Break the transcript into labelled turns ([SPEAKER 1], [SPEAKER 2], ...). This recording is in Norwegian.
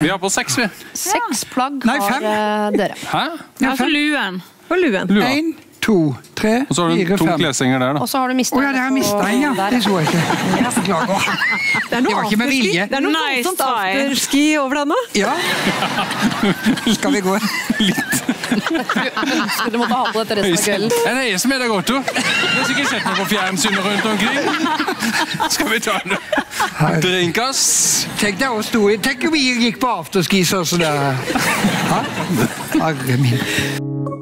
[SPEAKER 1] Vi har på seks, vi.
[SPEAKER 2] Seks plagg
[SPEAKER 3] Nei,
[SPEAKER 2] har eh, dere.
[SPEAKER 1] Hæ?
[SPEAKER 4] Ja, så luen.
[SPEAKER 5] Og luen.
[SPEAKER 1] Lua.
[SPEAKER 3] Én, to, tre,
[SPEAKER 1] Og så har du
[SPEAKER 3] fire,
[SPEAKER 1] en
[SPEAKER 3] fem.
[SPEAKER 1] kleshenger der, da.
[SPEAKER 2] Og så har du mista
[SPEAKER 3] Å ja, der har jeg mista en, ja. Det så jeg ikke. Beklager.
[SPEAKER 5] Det er noe
[SPEAKER 3] Det var ikke med
[SPEAKER 5] afterski.
[SPEAKER 3] vilje.
[SPEAKER 5] Det er noe
[SPEAKER 4] Nice
[SPEAKER 5] voldsomt
[SPEAKER 4] try.
[SPEAKER 5] afterski over denne.
[SPEAKER 3] Ja. Skal vi gå?
[SPEAKER 2] Ønsker du måtte ha på dette resten av kvelden.
[SPEAKER 1] Er det som er det godt jo. Hvis sikkert sett meg på fjernsynet rundt omkring. Skal vi ta en drinkas?
[SPEAKER 3] Tenk deg oss to. Tenk om vi gikk på afterski sånn som det. er Herre min.